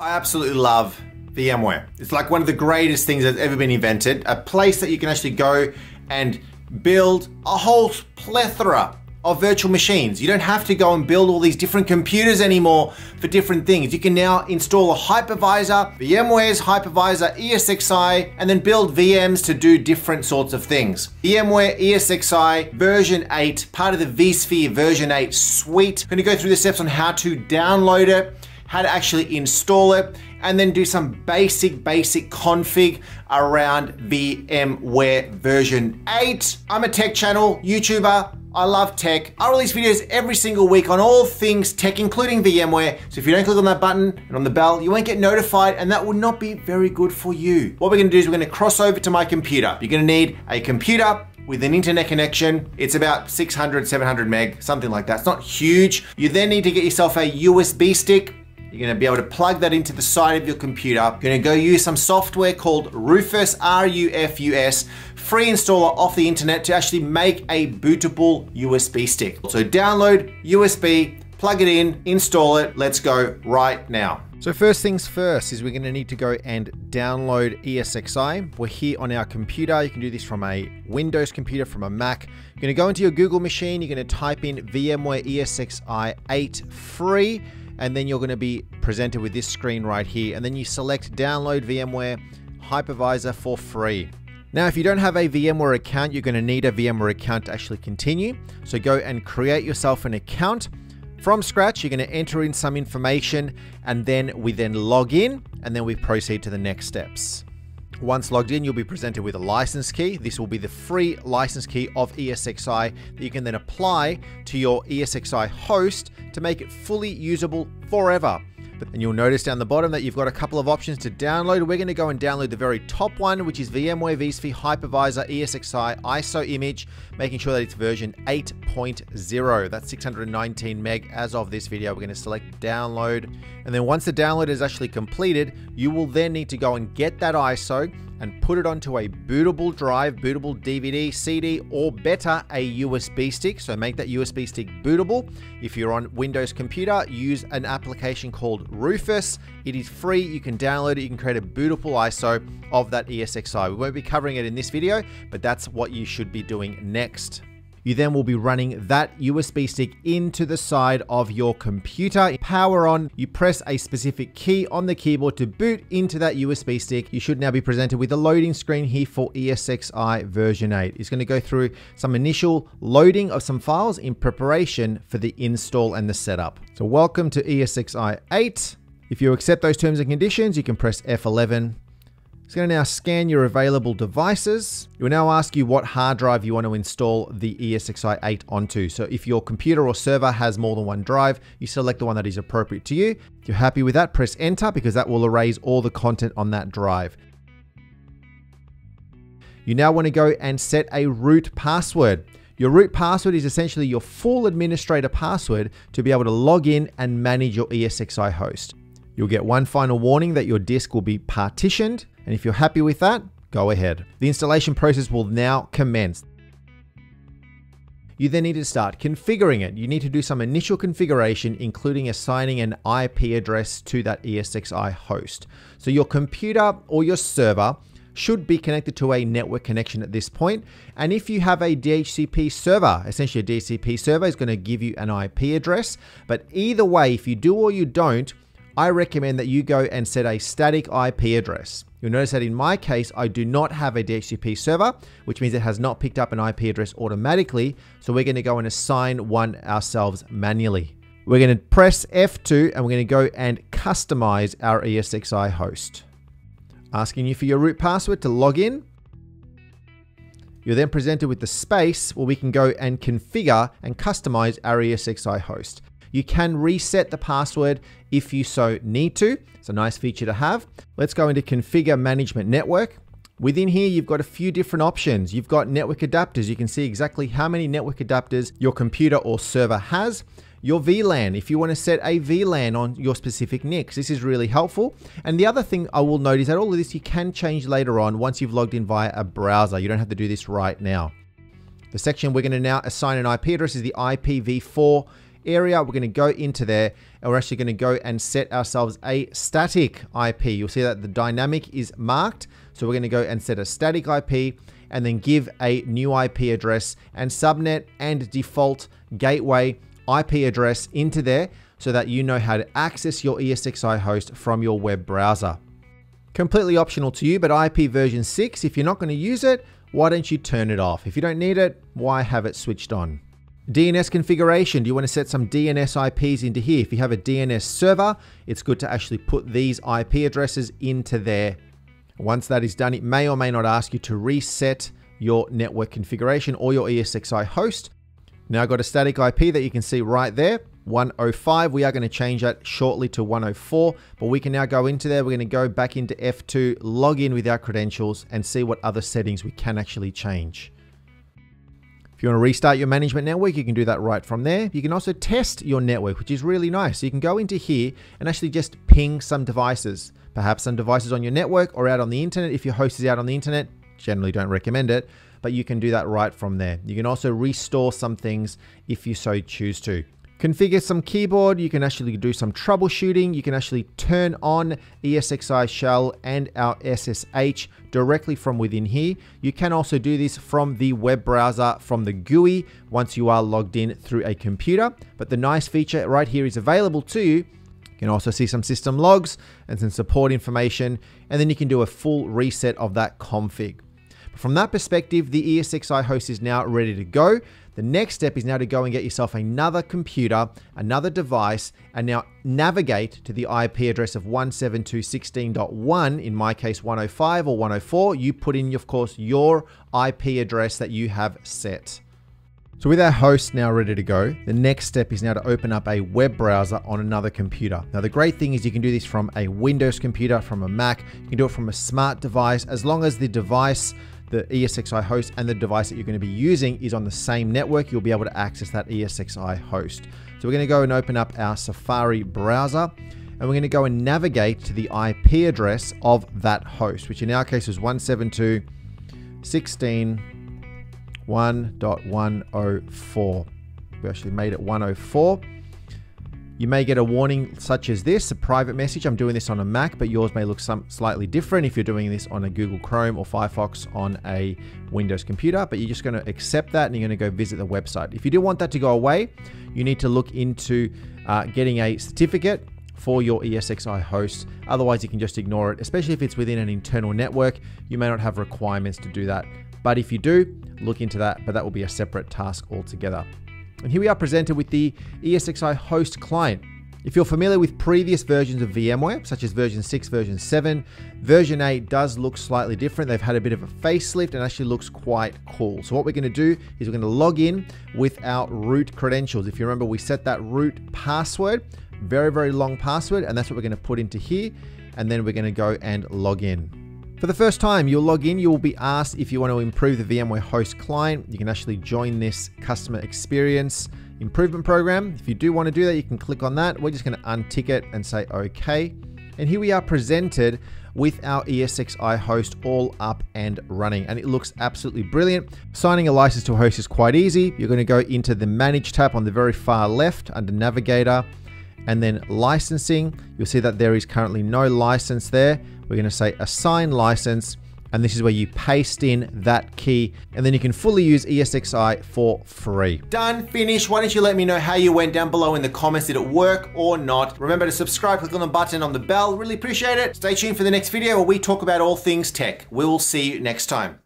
I absolutely love VMware. It's like one of the greatest things that's ever been invented. A place that you can actually go and build a whole plethora of virtual machines. You don't have to go and build all these different computers anymore for different things. You can now install a hypervisor, VMware's hypervisor ESXi, and then build VMs to do different sorts of things. VMware ESXi version 8, part of the vSphere version 8 suite. I'm gonna go through the steps on how to download it, how to actually install it, and then do some basic, basic config around VMware version 8. I'm a tech channel, YouTuber, I love tech. I release videos every single week on all things tech, including VMware. So if you don't click on that button and on the bell, you won't get notified and that will not be very good for you. What we're gonna do is we're gonna cross over to my computer. You're gonna need a computer with an internet connection. It's about 600, 700 meg, something like that. It's not huge. You then need to get yourself a USB stick you're gonna be able to plug that into the side of your computer. You're gonna go use some software called Rufus, R-U-F-U-S, free installer off the internet to actually make a bootable USB stick. So download USB, plug it in, install it. Let's go right now. So first things first is we're going to need to go and download ESXi. We're here on our computer. You can do this from a Windows computer, from a Mac. You're going to go into your Google machine. You're going to type in VMware ESXi 8 free and then you're going to be presented with this screen right here. And then you select download VMware hypervisor for free. Now, if you don't have a VMware account, you're going to need a VMware account to actually continue. So go and create yourself an account. From scratch, you're going to enter in some information and then we then log in and then we proceed to the next steps. Once logged in, you'll be presented with a license key. This will be the free license key of ESXi that you can then apply to your ESXi host to make it fully usable forever. And you'll notice down the bottom that you've got a couple of options to download. We're going to go and download the very top one, which is VMware vSphere Hypervisor ESXi ISO image, making sure that it's version 8.0. That's 619 meg as of this video. We're going to select download. And then once the download is actually completed, you will then need to go and get that ISO and put it onto a bootable drive, bootable DVD, CD, or better, a USB stick. So make that USB stick bootable. If you're on Windows computer, use an application called Rufus. It is free. You can download it. You can create a bootable ISO of that ESXi. We won't be covering it in this video, but that's what you should be doing next. You then will be running that USB stick into the side of your computer. Power on, you press a specific key on the keyboard to boot into that USB stick. You should now be presented with a loading screen here for ESXi version 8. It's going to go through some initial loading of some files in preparation for the install and the setup. So welcome to ESXi 8. If you accept those terms and conditions, you can press F11 it's going to now scan your available devices. It will now ask you what hard drive you want to install the ESXi 8 onto. So if your computer or server has more than one drive, you select the one that is appropriate to you. If you're happy with that, press enter because that will erase all the content on that drive. You now want to go and set a root password. Your root password is essentially your full administrator password to be able to log in and manage your ESXi host. You'll get one final warning that your disk will be partitioned and if you're happy with that, go ahead. The installation process will now commence. You then need to start configuring it. You need to do some initial configuration, including assigning an IP address to that ESXi host. So your computer or your server should be connected to a network connection at this point. And if you have a DHCP server, essentially a DHCP server is going to give you an IP address. But either way, if you do or you don't, I recommend that you go and set a static IP address. You'll notice that in my case, I do not have a DHCP server, which means it has not picked up an IP address automatically. So we're going to go and assign one ourselves manually. We're going to press F2 and we're going to go and customize our ESXi host. Asking you for your root password to log in. You're then presented with the space where we can go and configure and customize our ESXi host. You can reset the password if you so need to. It's a nice feature to have. Let's go into configure management network. Within here, you've got a few different options. You've got network adapters. You can see exactly how many network adapters your computer or server has. Your VLAN, if you want to set a VLAN on your specific NICs, this is really helpful. And the other thing I will note is that all of this you can change later on once you've logged in via a browser. You don't have to do this right now. The section we're going to now assign an IP address is the IPv4 area. We're going to go into there and we're actually going to go and set ourselves a static IP. You'll see that the dynamic is marked. So we're going to go and set a static IP and then give a new IP address and subnet and default gateway IP address into there so that you know how to access your ESXi host from your web browser. Completely optional to you, but IP version 6, if you're not going to use it, why don't you turn it off? If you don't need it, why have it switched on? DNS configuration. Do you want to set some DNS IPs into here? If you have a DNS server, it's good to actually put these IP addresses into there. Once that is done, it may or may not ask you to reset your network configuration or your ESXi host. Now I've got a static IP that you can see right there. 105. We are going to change that shortly to 104, but we can now go into there. We're going to go back into F2, log in with our credentials and see what other settings we can actually change. If you want to restart your management network, you can do that right from there. You can also test your network, which is really nice. So you can go into here and actually just ping some devices, perhaps some devices on your network or out on the internet. If your host is out on the internet, generally don't recommend it, but you can do that right from there. You can also restore some things if you so choose to configure some keyboard. You can actually do some troubleshooting. You can actually turn on ESXi shell and our SSH directly from within here. You can also do this from the web browser from the GUI once you are logged in through a computer. But the nice feature right here is available to you. You can also see some system logs and some support information, and then you can do a full reset of that config. From that perspective, the ESXi host is now ready to go. The next step is now to go and get yourself another computer, another device, and now navigate to the IP address of 172.16.1, in my case 105 or 104. You put in, of course, your IP address that you have set. So with our host now ready to go, the next step is now to open up a web browser on another computer. Now the great thing is you can do this from a Windows computer, from a Mac, you can do it from a smart device, as long as the device the ESXi host and the device that you're going to be using is on the same network, you'll be able to access that ESXi host. So we're going to go and open up our Safari browser and we're going to go and navigate to the IP address of that host, which in our case is 172.16.1.104. We actually made it 104. You may get a warning such as this, a private message. I'm doing this on a Mac, but yours may look some slightly different if you're doing this on a Google Chrome or Firefox on a Windows computer, but you're just going to accept that and you're going to go visit the website. If you do want that to go away, you need to look into uh, getting a certificate for your ESXi host. Otherwise, you can just ignore it, especially if it's within an internal network. You may not have requirements to do that. But if you do, look into that, but that will be a separate task altogether. And here we are presented with the ESXi host client. If you're familiar with previous versions of VMware, such as version 6, version 7, version 8 does look slightly different. They've had a bit of a facelift and actually looks quite cool. So what we're going to do is we're going to log in with our root credentials. If you remember, we set that root password, very, very long password, and that's what we're going to put into here. And then we're going to go and log in. For the first time you'll log in, you will be asked if you want to improve the VMware host client. You can actually join this customer experience improvement program. If you do want to do that, you can click on that. We're just going to untick it and say OK. And here we are presented with our ESXi host all up and running and it looks absolutely brilliant. Signing a license to a host is quite easy. You're going to go into the manage tab on the very far left under navigator and then licensing. You'll see that there is currently no license there. We're going to say assign license and this is where you paste in that key and then you can fully use ESXi for free. Done, finished. Why don't you let me know how you went down below in the comments. Did it work or not? Remember to subscribe, click on the button on the bell. Really appreciate it. Stay tuned for the next video where we talk about all things tech. We will see you next time.